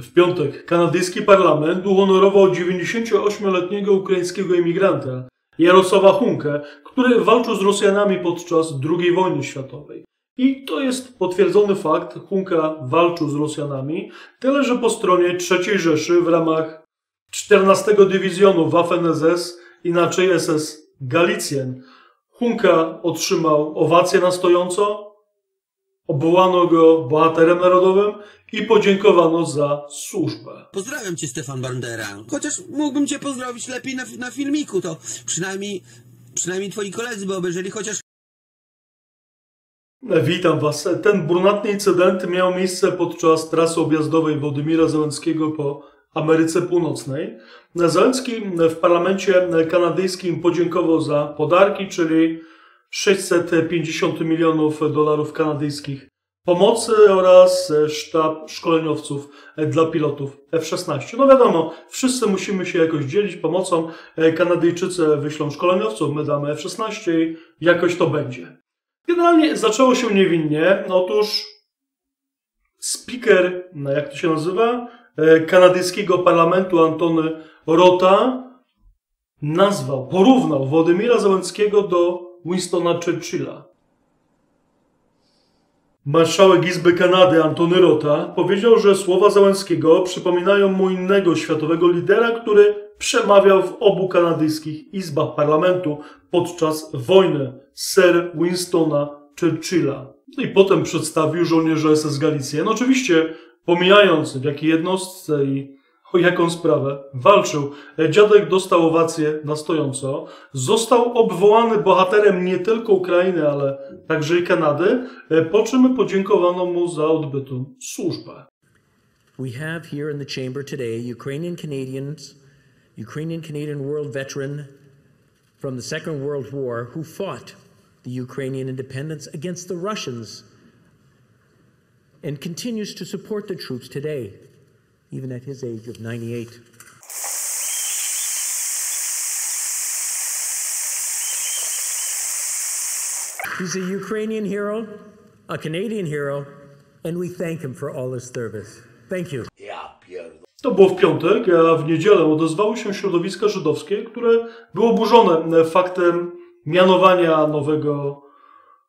W piątek kanadyjski parlament uhonorował 98-letniego ukraińskiego emigranta Jarosława Hunkę, który walczył z Rosjanami podczas II wojny światowej. I to jest potwierdzony fakt. Hunka walczył z Rosjanami, tyle że po stronie III Rzeszy w ramach 14 Dywizjonu Waffen-SS, inaczej SS Galicjen. Hunka otrzymał owację na stojąco, obwołano go bohaterem narodowym i podziękowano za służbę. Pozdrawiam cię, Stefan Bandera. Chociaż mógłbym cię pozdrowić lepiej na, na filmiku, to przynajmniej, przynajmniej twoi koledzy by obejrzeli chociaż Witam Was. Ten brunatny incydent miał miejsce podczas trasy objazdowej Władimira Zełenskiego po Ameryce Północnej. Zełenski w parlamencie kanadyjskim podziękował za podarki, czyli 650 milionów dolarów kanadyjskich pomocy oraz sztab szkoleniowców dla pilotów F-16. No wiadomo, wszyscy musimy się jakoś dzielić pomocą. Kanadyjczycy wyślą szkoleniowców, my damy F-16 i jakoś to będzie. Generalnie zaczęło się niewinnie. Otóż speaker, no jak to się nazywa, kanadyjskiego parlamentu Antony Rota nazwał, porównał Władimira Zełenskiego do Winstona Churchilla. Marszałek Izby Kanady Antony Rota powiedział, że słowa Załęskiego przypominają mu innego światowego lidera, który przemawiał w obu kanadyjskich izbach parlamentu podczas wojny Sir Winstona Churchilla. No I potem przedstawił żołnierza SS Galicję. No oczywiście pomijając w jakiej jednostce i o jaką sprawę walczył. Dziadek dostał owację na stojąco. Został obwołany bohaterem nie tylko Ukrainy, ale także i Kanady, po czym podziękowano mu za odbytą służbę. We have here in the chamber today Ukrainian Canadians, Ukrainian Canadian world veteran from the Second World War who fought the Ukrainian independence against the Russians and continues to support the troops today, even at his age of 98. He's a Ukrainian hero, a Canadian hero, and we thank him for all his service. Thank you. To było w piątek, a w niedzielę odezwały się środowiska żydowskie, które były oburzone faktem mianowania nowego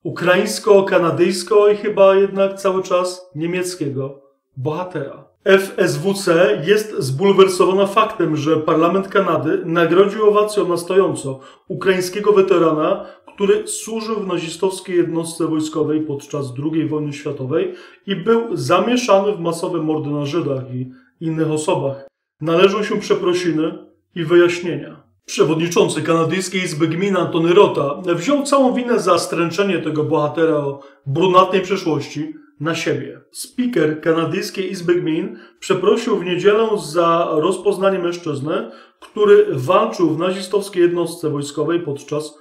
ukraińsko-kanadyjsko i chyba jednak cały czas niemieckiego bohatera. FSWC jest zbulwersowana faktem, że parlament Kanady nagrodził owacją na stojąco ukraińskiego weterana, który służył w nazistowskiej jednostce wojskowej podczas II wojny światowej i był zamieszany w masowe mordy na Żydach i innych osobach. Należą się przeprosiny i wyjaśnienia. Przewodniczący kanadyjskiej Izby Gmin Antony Rota wziął całą winę za stręczenie tego bohatera o brunatnej przeszłości na siebie. Speaker kanadyjskiej Izby Gmin przeprosił w niedzielę za rozpoznanie mężczyzny, który walczył w nazistowskiej jednostce wojskowej podczas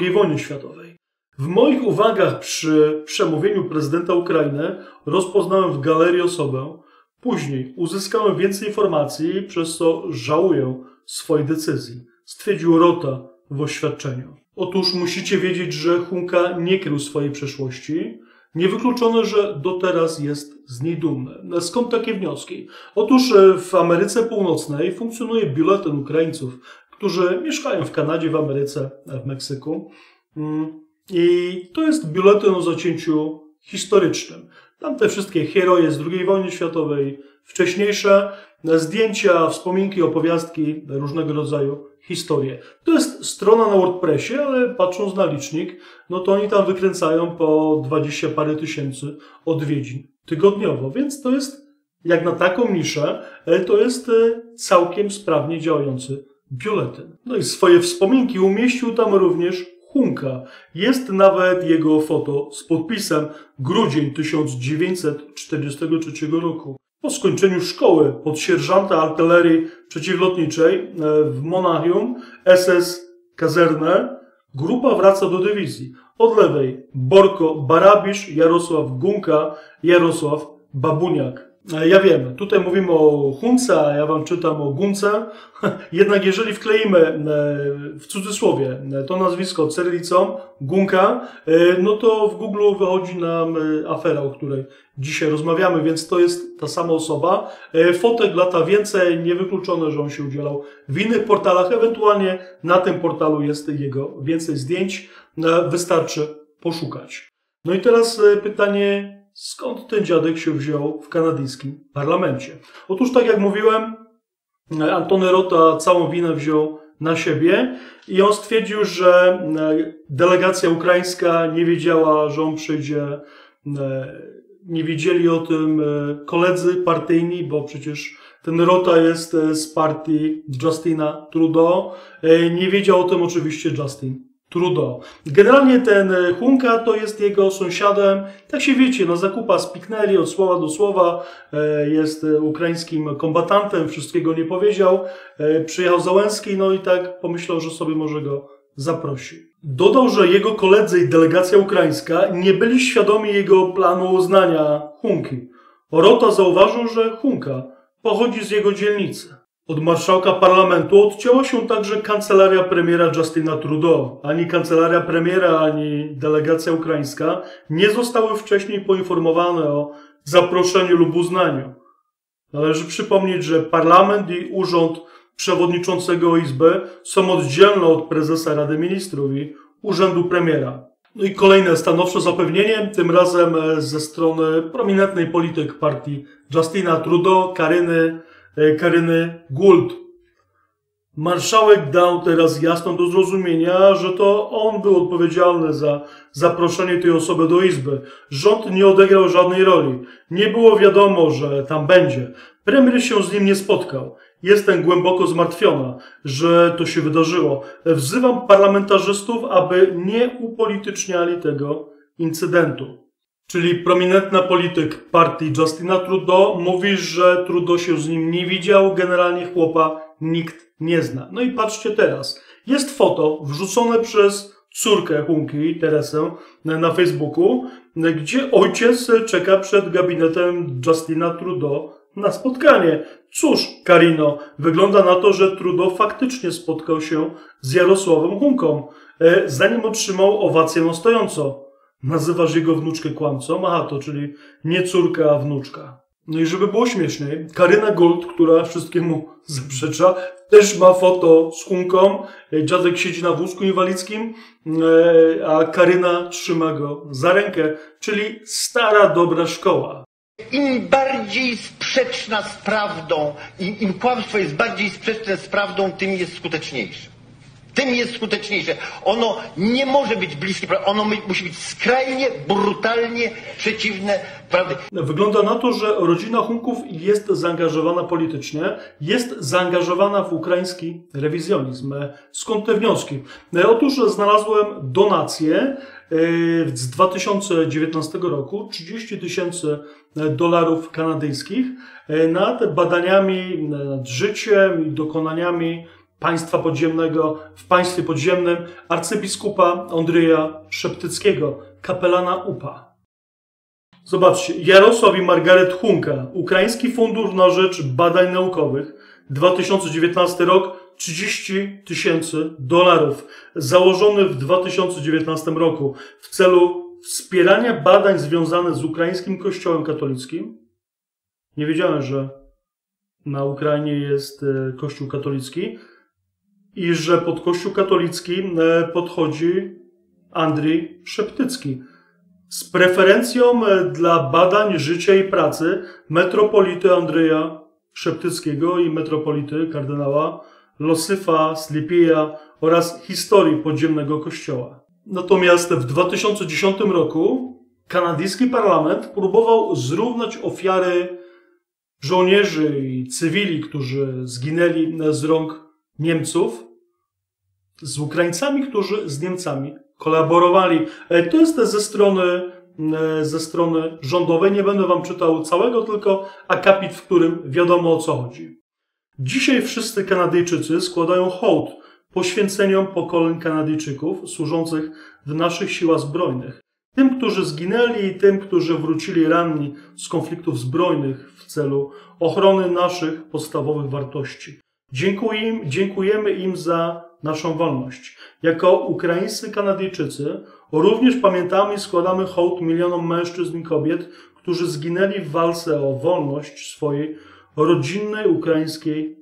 II wojny światowej. W moich uwagach przy przemówieniu prezydenta Ukrainy rozpoznałem w galerii osobę. Później uzyskałem więcej informacji, przez co żałuję swojej decyzji stwierdził Rota w oświadczeniu. Otóż musicie wiedzieć, że Hunka nie krył swojej przeszłości. Niewykluczone, że do teraz jest z niej dumny. Skąd takie wnioski? Otóż e, w Ameryce Północnej funkcjonuje biuletyn Ukraińców, którzy mieszkają w Kanadzie, w Ameryce, w Meksyku. Mm, I to jest biuletyn o zacięciu historycznym. Tam te wszystkie heroje z II wojny światowej, wcześniejsze zdjęcia, wspominki, opowiastki, różnego rodzaju historie. To jest strona na WordPressie, ale patrząc na licznik, no to oni tam wykręcają po 20 parę tysięcy odwiedzin tygodniowo, więc to jest jak na taką niszę, e, to jest e, całkiem sprawnie działający biuletyn. No i swoje wspominki umieścił tam również Hunka. Jest nawet jego foto z podpisem grudzień 1943 roku. Po skończeniu szkoły pod sierżanta artylerii przeciwlotniczej e, w Monachium SS Kazerne grupa wraca do dywizji. Od lewej Borko Barabisz, Jarosław Gunka, Jarosław Babuniak. E, Ja wiem, tutaj mówimy o Hunce, a ja wam czytam o Gunce. Jednak jeżeli wkleimy e, w cudzysłowie e, to nazwisko cyrylicą, Gunka, no to w Google wychodzi nam afera, o której dzisiaj rozmawiamy, więc to jest ta sama osoba. Fotek lata więcej, niewykluczone, że on się udzielał w innych portalach, ewentualnie na tym portalu jest jego więcej zdjęć, wystarczy poszukać. No i teraz pytanie, skąd ten dziadek się wziął w kanadyjskim parlamencie? Otóż, tak jak mówiłem, e, Antony Rota całą winę wziął na siebie i on stwierdził, że e, delegacja ukraińska nie wiedziała, że on przyjdzie. e, Nie wiedzieli o tym koledzy partyjni, bo przecież ten Rota jest z partii Justina Trudeau. Nie wiedział o tym oczywiście Justin Trudeau. Generalnie ten e, Hunka to jest jego sąsiadem. Tak się wiecie, na zakupa spiknęli od słowa do słowa. E, Jest e, ukraińskim kombatantem, wszystkiego nie powiedział. Przyjechał Załęski, no i tak pomyślał, że sobie może go zaprosi. Dodał, że jego koledzy i delegacja ukraińska nie byli świadomi jego planu uznania Hunki. Orota zauważył, że Hunka pochodzi z jego dzielnicy. Od marszałka parlamentu odcięła się także kancelaria premiera Justina Trudeau. Ani kancelaria premiera, ani delegacja ukraińska nie zostały wcześniej poinformowane o zaproszeniu lub uznaniu. Należy przypomnieć, że parlament i urząd przewodniczącego Izby są oddzielne od prezesa Rady Ministrów i urzędu premiera. No i kolejne stanowcze zapewnienie, tym razem e, ze strony prominentnej polityk partii Justina Trudeau, Karyny, Karyny Gould. Marszałek dał teraz jasno do zrozumienia, że to on był odpowiedzialny za zaproszenie tej osoby do Izby. Rząd nie odegrał żadnej roli. Nie było wiadomo, że tam będzie. Premier się z nim nie spotkał. Jestem głęboko zmartwiona, że to się wydarzyło. Wzywam parlamentarzystów, aby nie upolityczniali tego incydentu. Czyli prominentna polityk partii Justina Trudeau mówi, że Trudeau się z nim nie widział, generalnie chłopa nikt nie zna. No i patrzcie teraz. Jest foto wrzucone przez córkę Hunki, Teresę, na Facebooku, gdzie ojciec czeka przed gabinetem Justina Trudeau na spotkanie. Cóż, Karino, wygląda na to, że Trudeau faktycznie spotkał się z Jarosławem Hunką, e, zanim otrzymał owację na stojąco. Nazywasz jego wnuczkę kłamcą? Aha, to czyli nie córka, a wnuczka. No i żeby było śmieszniej, Karyna Gold, która wszystkiemu zaprzecza, też ma foto z Hunką. E, Dziadek siedzi na wózku inwalidzkim, e, a Karyna trzyma go za rękę, czyli stara, dobra szkoła. Im bardziej sprzeczna z prawdą, im, im kłamstwo jest bardziej sprzeczne z prawdą, tym jest skuteczniejsze. Tym jest skuteczniejsze. Ono nie może być bliskie. Ono musi być skrajnie, brutalnie przeciwne prawdy. Wygląda na to, że rodzina Hunków jest zaangażowana politycznie, jest zaangażowana w ukraiński rewizjonizm. E, Skąd te wnioski? E, Otóż znalazłem donację e, z 2019 roku 30 tysięcy dolarów kanadyjskich e, nad badaniami nad życiem i dokonaniami państwa podziemnego w państwie podziemnym arcybiskupa Andrzeja Szeptyckiego, kapelana UPA. Zobaczcie, Jarosław i Margaret Hunka, Ukraiński Fundusz na Rzecz Badań Naukowych, 2019 rok, 30 tysięcy dolarów, założony w 2019 roku w celu wspierania badań związanych z ukraińskim kościołem katolickim. Nie wiedziałem, że na Ukrainie jest e, kościół katolicki i że pod kościół katolicki e, podchodzi Andrzej Szeptycki z preferencją e, dla badań życia i pracy metropolity Andrzeja Szeptyckiego i metropolity kardynała Losyfa Slipieja oraz historii podziemnego kościoła. Natomiast w 2010 roku kanadyjski parlament próbował zrównać ofiary żołnierzy i cywili, którzy zginęli z rąk Niemców, z Ukraińcami, którzy z Niemcami kolaborowali. E, To jest ze strony, e, ze strony rządowej. Nie będę wam czytał całego, tylko akapit, w którym wiadomo o co chodzi. Dzisiaj wszyscy Kanadyjczycy składają hołd poświęceniom pokoleń Kanadyjczyków służących w naszych siłach zbrojnych. Tym, którzy zginęli i tym, którzy wrócili ranni z konfliktów zbrojnych w celu ochrony naszych podstawowych wartości. Dziękuję, dziękujemy im za naszą wolność. Jako ukraińscy Kanadyjczycy również pamiętamy i składamy hołd milionom mężczyzn i kobiet, którzy zginęli w walce o wolność swojej rodzinnej ukraińskiej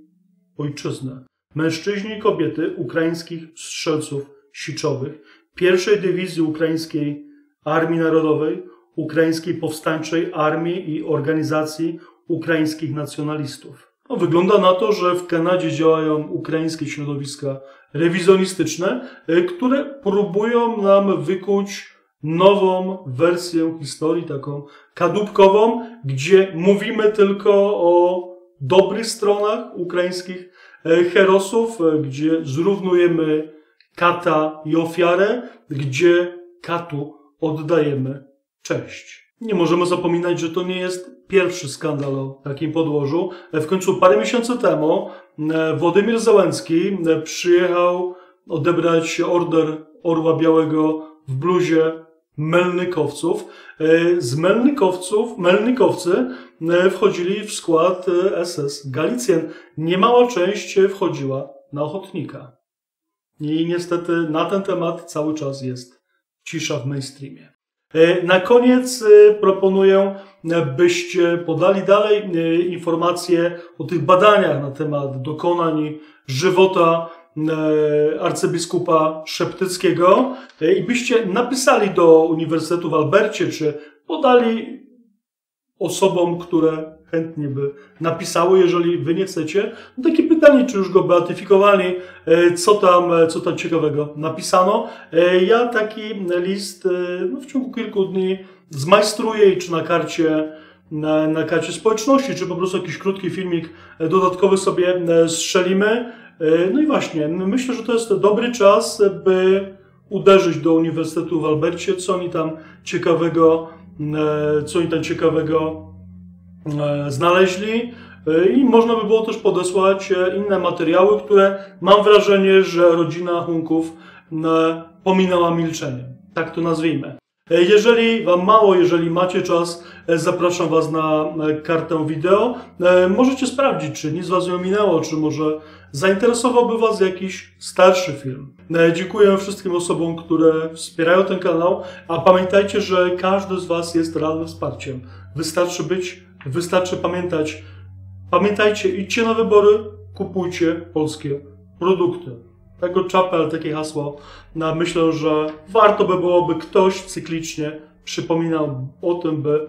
ojczyzny. Mężczyźni i kobiety ukraińskich strzelców siczowych, pierwszej dywizji ukraińskiej Armii Narodowej, Ukraińskiej Powstańczej Armii i Organizacji Ukraińskich Nacjonalistów. No, wygląda na to, że w Kanadzie działają ukraińskie środowiska rewizjonistyczne, y, które próbują nam wykuć nową wersję historii, taką kadłubkową, gdzie mówimy tylko o dobrych stronach ukraińskich y, herosów, y, gdzie zrównujemy kata i ofiarę, gdzie katu oddajemy cześć. Nie możemy zapominać, że to nie jest pierwszy skandal o takim podłożu. W końcu parę miesięcy temu e, Władimir Załęcki e, przyjechał odebrać order Orła Białego w bluzie Melnykowców. E, z Melnykowców, Melnykowcy wchodzili w skład SS Galicjan. Niemała część wchodziła na ochotnika. I niestety na ten temat cały czas jest cisza w mainstreamie. E, na koniec e, proponuję, e, byście podali dalej informacje o tych badaniach na temat dokonań żywota arcybiskupa Szeptyckiego i byście napisali do Uniwersytetu w Albercie, czy podali osobom, które chętnie by napisały, jeżeli wy nie chcecie. No pytanie, czy już go beatyfikowali, e, co tam, e, co tam ciekawego napisano. E, ja taki list no, w ciągu kilku dni zmajstruję i czy na karcie na, na karcie społeczności, czy po prostu jakiś krótki filmik dodatkowy sobie strzelimy. No i właśnie, myślę, że to jest dobry czas, by uderzyć do Uniwersytetu w Albercie, co oni tam ciekawego, co oni tam ciekawego znaleźli i można by było też podesłać e, inne materiały, które mam wrażenie, że rodzina Hunków pominęła milczeniem. Tak to nazwijmy. Jeżeli Wam mało, jeżeli macie czas, zapraszam Was na kartę wideo. Możecie sprawdzić, czy nic Was nie ominęło, czy może zainteresowałby Was jakiś starszy film. Dziękuję wszystkim osobom, które wspierają ten kanał, a pamiętajcie, że każdy z Was jest realnym wsparciem. Wystarczy być Wystarczy pamiętać, pamiętajcie, idźcie na wybory, kupujcie polskie produkty. Tego czapel, takie hasło, no, myślę, że warto by było, by ktoś cyklicznie przypominał o tym, by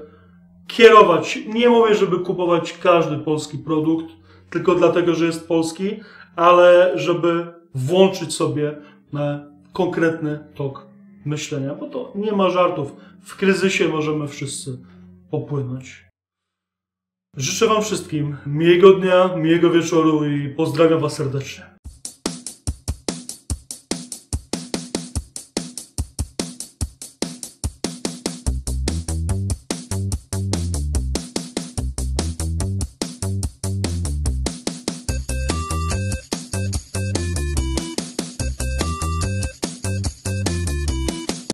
kierować. Nie mówię, żeby kupować każdy polski produkt, tylko dlatego, że jest polski, ale żeby włączyć sobie na konkretny tok myślenia, bo to nie ma żartów. W kryzysie możemy wszyscy popłynąć. Życzę Wam wszystkim miłego dnia, miłego wieczoru i pozdrawiam Was serdecznie.